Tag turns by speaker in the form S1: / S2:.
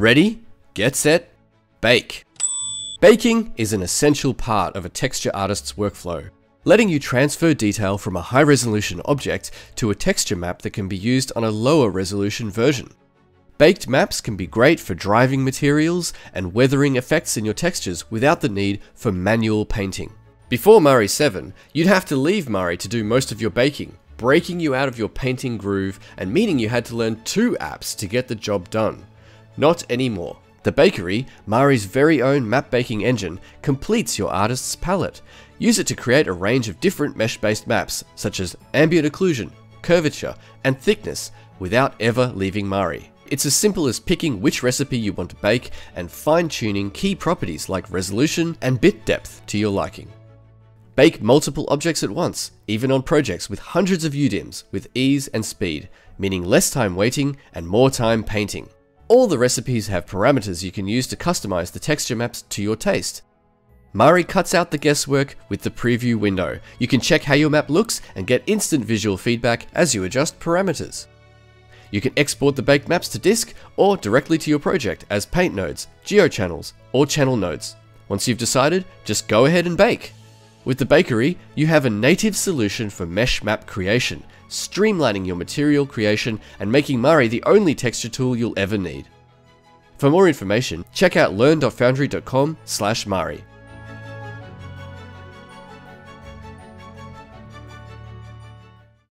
S1: Ready, get set, bake. Baking is an essential part of a texture artist's workflow, letting you transfer detail from a high resolution object to a texture map that can be used on a lower resolution version. Baked maps can be great for driving materials and weathering effects in your textures without the need for manual painting. Before Mari 7, you'd have to leave Mari to do most of your baking, breaking you out of your painting groove and meaning you had to learn two apps to get the job done. Not anymore. The Bakery, Mari's very own map baking engine, completes your artist's palette. Use it to create a range of different mesh-based maps, such as ambient occlusion, curvature, and thickness, without ever leaving Mari. It's as simple as picking which recipe you want to bake and fine-tuning key properties like resolution and bit depth to your liking. Bake multiple objects at once, even on projects with hundreds of UDIMs, with ease and speed, meaning less time waiting and more time painting. All the recipes have parameters you can use to customize the texture maps to your taste. Mari cuts out the guesswork with the preview window. You can check how your map looks and get instant visual feedback as you adjust parameters. You can export the baked maps to disk or directly to your project as paint nodes, geochannels, or channel nodes. Once you've decided, just go ahead and bake. With the bakery, you have a native solution for mesh map creation, streamlining your material creation and making Mari the only texture tool you'll ever need. For more information, check out learn.foundry.com slash Mari.